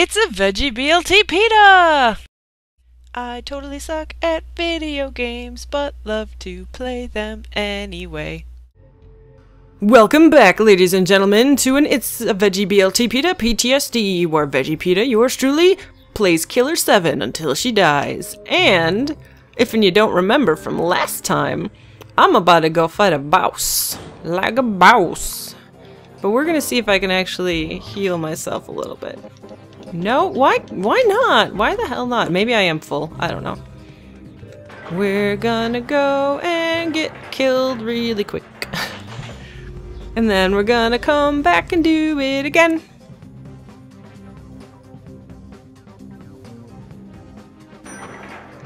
It's a Veggie BLT Pita! I totally suck at video games, but love to play them anyway. Welcome back, ladies and gentlemen, to an It's a Veggie BLT Pita PTSD, where Veggie Pita, yours truly, plays Killer 7 until she dies. And, if you don't remember from last time, I'm about to go fight a boss. Like a boss. But we're gonna see if I can actually heal myself a little bit. No? Why? Why not? Why the hell not? Maybe I am full. I don't know. We're gonna go and get killed really quick. and then we're gonna come back and do it again.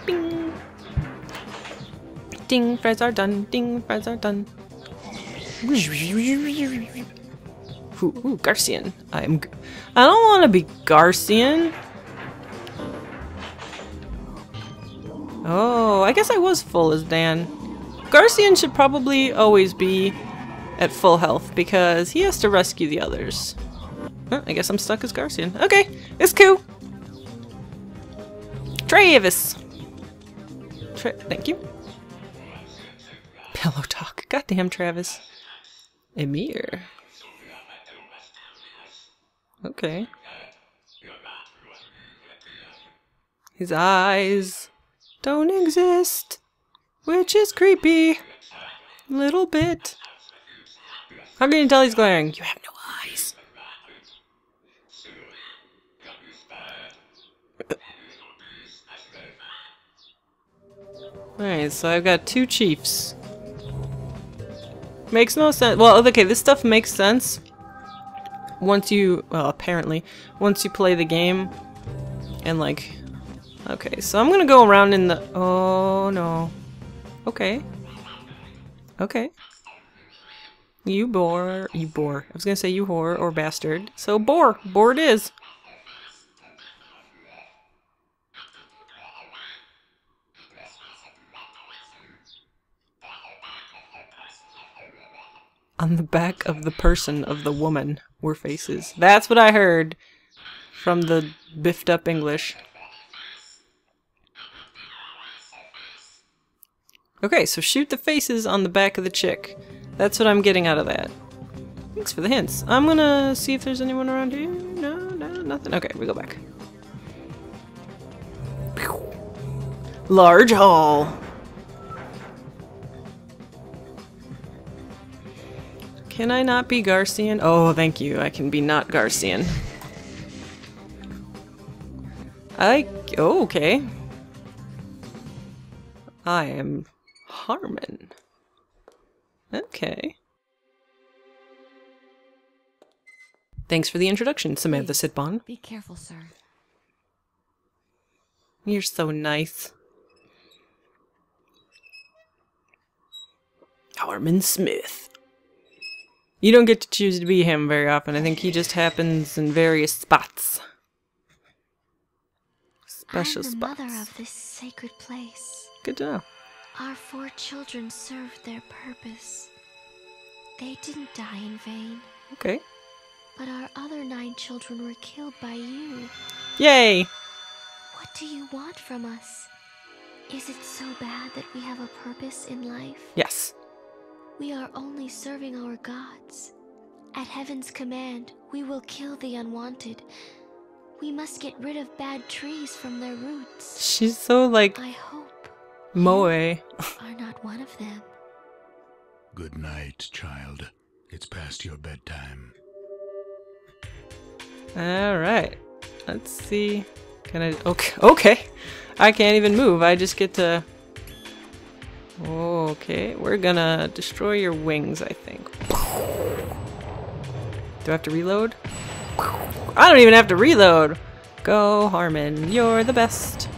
Bing. Ding, fries are done. Ding, fries are done. Ooh, ooh Garcian. I'm. I don't want to be Garcian. Oh, I guess I was full as Dan. Garcian should probably always be at full health because he has to rescue the others. I guess I'm stuck as Garcian. Okay, it's cool. Travis. Tra thank you. Pillow talk. Goddamn, Travis. Emir. Okay. His eyes don't exist, which is creepy. Little bit. How can you tell he's glaring? You have no eyes. Alright, so I've got two chiefs. Makes no sense. Well, okay, this stuff makes sense once you, well, apparently, once you play the game, and like, okay, so I'm gonna go around in the, oh no, okay, okay, you bore, you bore, I was gonna say you whore or bastard, so bore, bore it is. On the back of the person of the woman were faces. That's what I heard from the biffed up English. Okay, so shoot the faces on the back of the chick. That's what I'm getting out of that. Thanks for the hints. I'm gonna see if there's anyone around here. No, no, nothing. Okay, we go back. Large hall. Can I not be Garcian? Oh, thank you. I can be not Garcian. I... Oh, okay. I am Harmon. Okay. Thanks for the introduction, Samantha Sitbon. Be careful, sir. You're so nice. Harmon Smith. You don't get to choose to be him very often. I think he just happens in various spots. Special I'm the spots. mother of this sacred place. Good to know. Our four children served their purpose. They didn't die in vain, Okay. but our other nine children were killed by you. Yay! What do you want from us? Is it so bad that we have a purpose in life? Yes. We are only serving our gods. At heaven's command, we will kill the unwanted. We must get rid of bad trees from their roots. She's so like I hope moe. are not one of them. Good night, child. It's past your bedtime. Alright. Let's see. Can I okay okay. I can't even move. I just get to Okay, we're gonna destroy your wings, I think. Do I have to reload? I don't even have to reload! Go, Harmon. You're the best.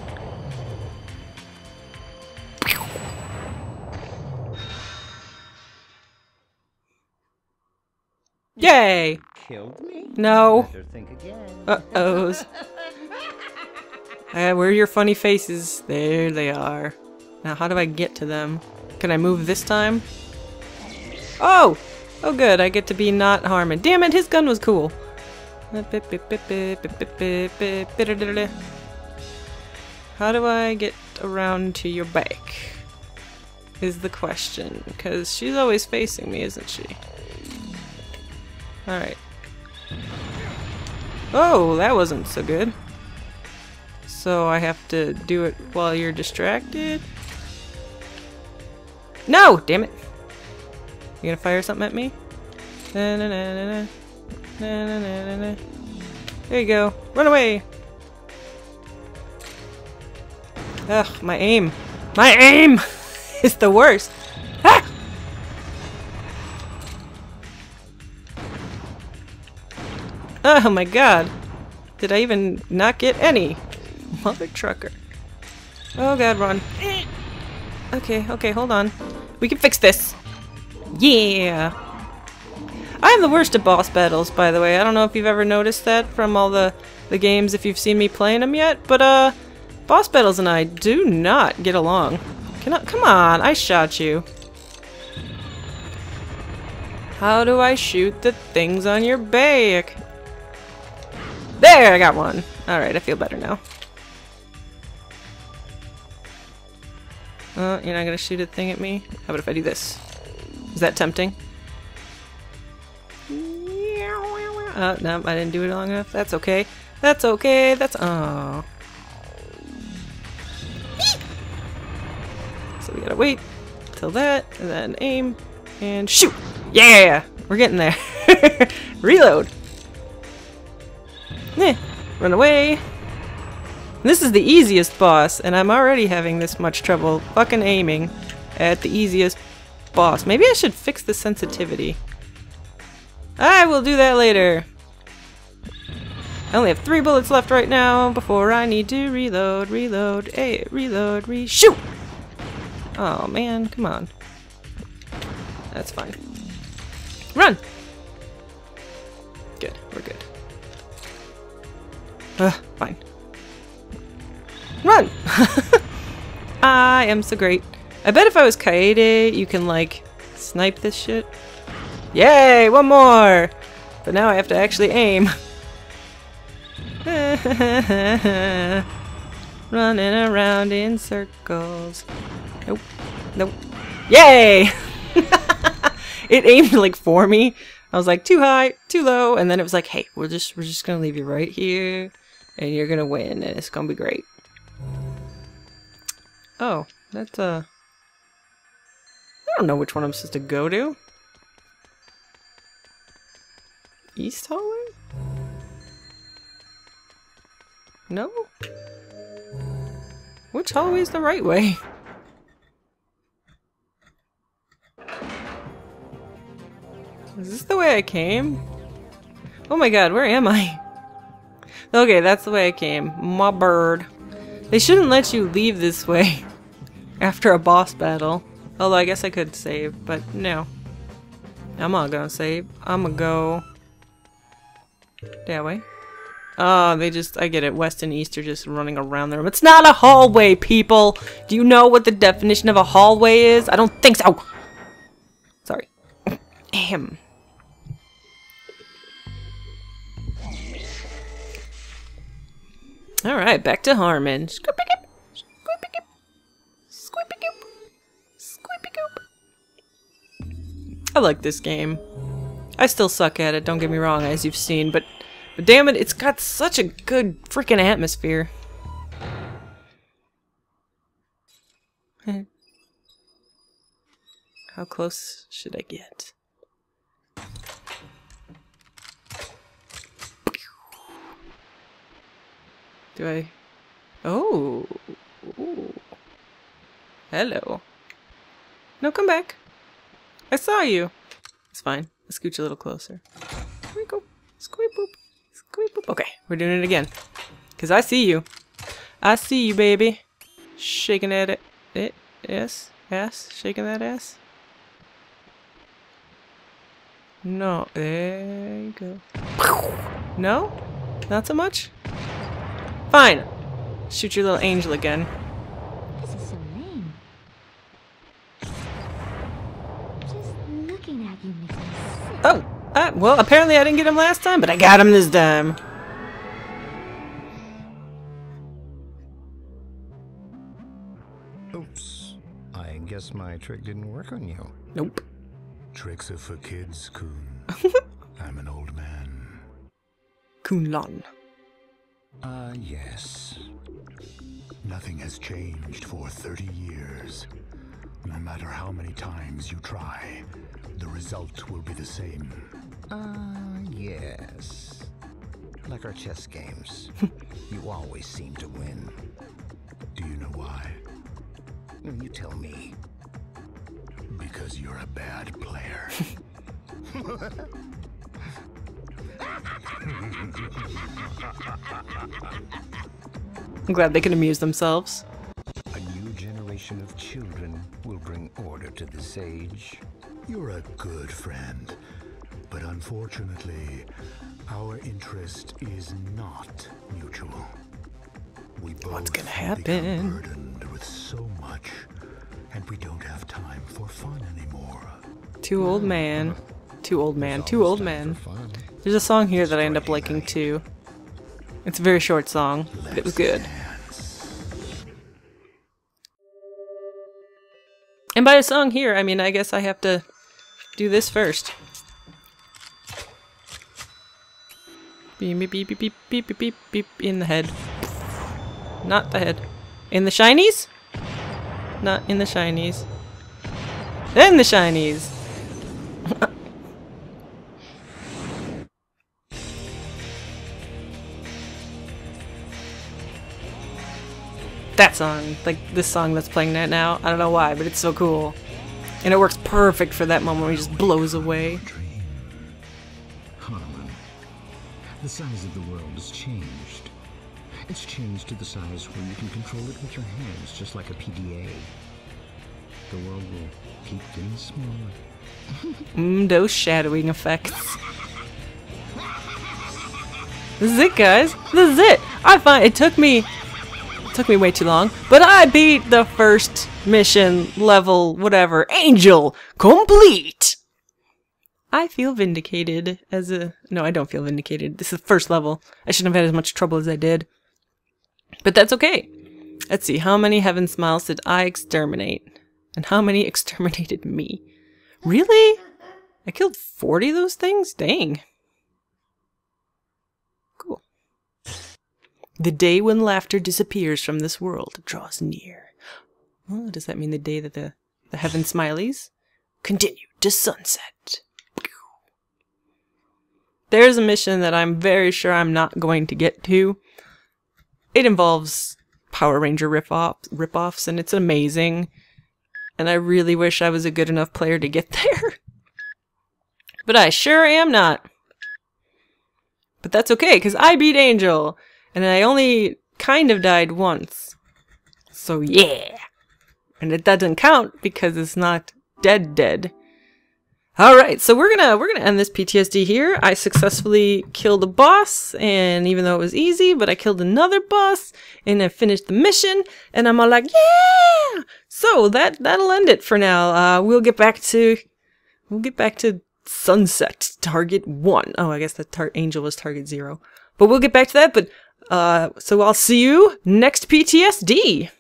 Yay! Killed me? No. Think again. Uh-ohs. Uh, where are your funny faces? There they are. Now how do I get to them? Can I move this time? Oh! Oh good, I get to be not Harmon. Damn it, his gun was cool. How do I get around to your back? Is the question. Because she's always facing me, isn't she? Alright. Oh, that wasn't so good. So I have to do it while you're distracted? No! Damn it! You gonna fire something at me? Na, na, na. There you go. Run away! Ugh, my aim. My aim is the worst. Ah! Oh my god. Did I even not get any? Mother trucker. Oh god, run. Okay, okay, hold on. We can fix this. Yeah. I am the worst at boss battles, by the way. I don't know if you've ever noticed that from all the, the games, if you've seen me playing them yet, but, uh, boss battles and I do not get along. Come on, I shot you. How do I shoot the things on your back? There, I got one. Alright, I feel better now. Uh, you're not gonna shoot a thing at me? How about if I do this? Is that tempting? Uh, no, I didn't do it long enough. That's okay. That's okay. That's oh. So we gotta wait till that, and then aim and shoot. Yeah, we're getting there. Reload. Eh, run away. This is the easiest boss, and I'm already having this much trouble fucking aiming at the easiest boss. Maybe I should fix the sensitivity. I will do that later. I only have three bullets left right now before I need to reload, reload, hey, reload, re- shoot! Oh man, come on. That's fine. Run! Good, we're good. Ugh, fine. Run! I am so great. I bet if I was Kaede, you can like snipe this shit. Yay! One more! But now I have to actually aim. Running around in circles. Nope. Nope. Yay! it aimed like for me. I was like too high, too low, and then it was like, hey, we're just we're just gonna leave you right here, and you're gonna win, and it's gonna be great. Oh, that's uh I don't know which one I'm supposed to go to. East hallway? No? Which hallway is the right way? Is this the way I came? Oh my god, where am I? Okay, that's the way I came. My bird. They shouldn't let you leave this way after a boss battle. Although I guess I could save, but no. I'm not gonna save. I'm gonna go that way. Oh, they just, I get it. West and East are just running around the room. It's not a hallway, people! Do you know what the definition of a hallway is? I don't think so! Sorry. Ahem. Alright, back to Harmon. Squippy-goop, squippy-goop, squippy-goop, squippy-goop. I like this game. I still suck at it, don't get me wrong, as you've seen, but, but damn it, it's got such a good freaking atmosphere. How close should I get? Do I? Oh. Ooh. Hello. No, come back. I saw you. It's fine. Let's scooch a little closer. Here we go. Squeep boop. Squeep boop. Okay, we're doing it again. Because I see you. I see you, baby. Shaking at it. it yes. Ass. Shaking that ass. No. There you go. No? Not so much? Fine. Shoot your little angel again. This is so lame. Just looking at you makes me sick. Oh! That. Well, apparently I didn't get him last time, but I got him this time. Oops. I guess my trick didn't work on you. Nope. Tricks are for kids, Coon. I'm an old man. Kun Lan. Ah, uh, yes. Nothing has changed for 30 years. No matter how many times you try, the result will be the same. Ah, uh, yes. Like our chess games. you always seem to win. Do you know why? You tell me. Because you're a bad player. I'm glad they can amuse themselves. A new generation of children will bring order to this age. You're a good friend, but unfortunately, our interest is not mutual. We both What's gonna happen? burdened with so much, and we don't have time for fun anymore. Too old man. Too old man. Too old man. There's a song here that I end up liking too. It's a very short song, but it was good. And by a song here, I mean, I guess I have to do this first. Beep, beep, beep, beep, beep, beep, beep, beep, in the head. Not the head. In the shinies? Not in the shinies. In the shinies! That song, like this song that's playing right now. I don't know why, but it's so cool. And it works perfect for that moment where he just blows away. Harmon, the size of the world has changed. It's changed to the size where you can control it with your hands, just like a PDA. The world will keep getting smaller. Mmm, those shadowing effects. This is it, guys. This is it. I find it took me Took me way too long. But I beat the first mission, level, whatever, angel, complete! I feel vindicated as a... No, I don't feel vindicated. This is the first level. I shouldn't have had as much trouble as I did. But that's okay. Let's see, how many Heaven Smiles did I exterminate? And how many exterminated me? Really? I killed 40 of those things? Dang. The day when laughter disappears from this world draws near. Well, does that mean the day that the, the heaven smileys continue to sunset? There's a mission that I'm very sure I'm not going to get to. It involves Power Ranger rip-offs, rip-offs and it's amazing. And I really wish I was a good enough player to get there. but I sure am not. But that's okay, because I beat Angel. And I only kind of died once. So yeah. And it doesn't count because it's not dead dead. Alright, so we're gonna we're gonna end this PTSD here. I successfully killed a boss, and even though it was easy, but I killed another boss, and I finished the mission, and I'm all like, yeah! So that that'll end it for now. Uh, we'll get back to we'll get back to sunset target one. Oh, I guess the tar angel was target zero. But we'll get back to that, but uh, so I'll see you next PTSD.